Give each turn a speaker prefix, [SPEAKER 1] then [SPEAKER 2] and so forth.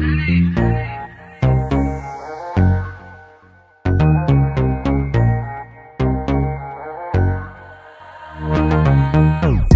[SPEAKER 1] Oh.